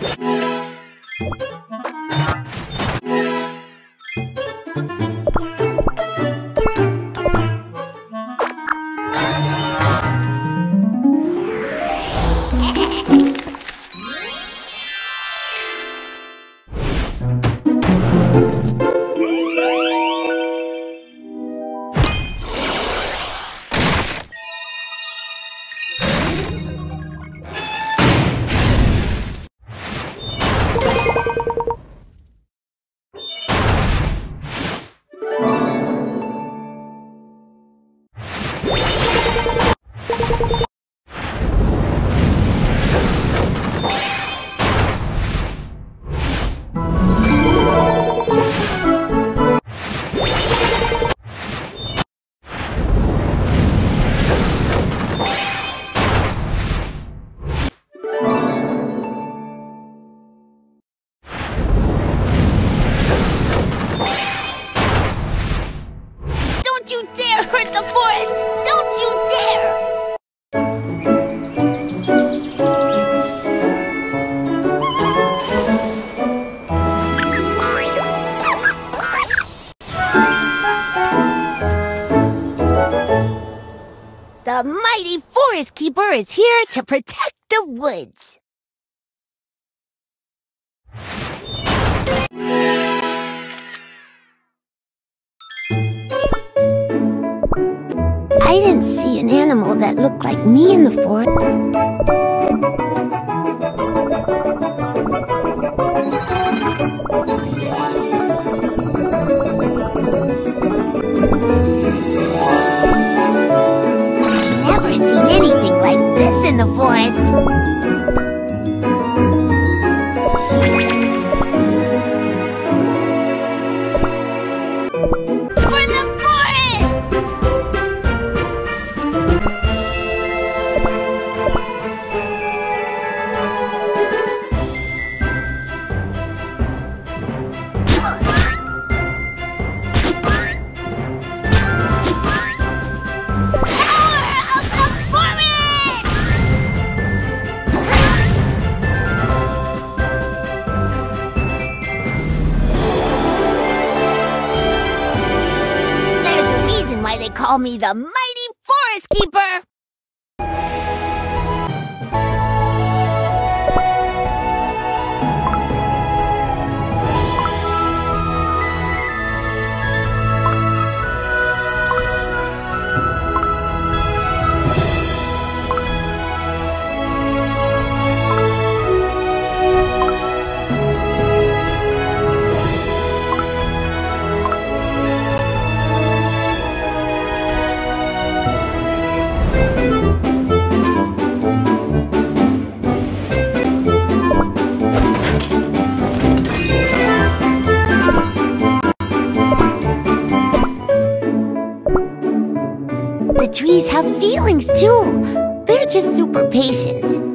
Bye. The mighty forest keeper is here to protect the woods. I didn't see an animal that looked like me in the forest. Call me the Mighty Forest Keeper! The trees have feelings too. They're just super patient.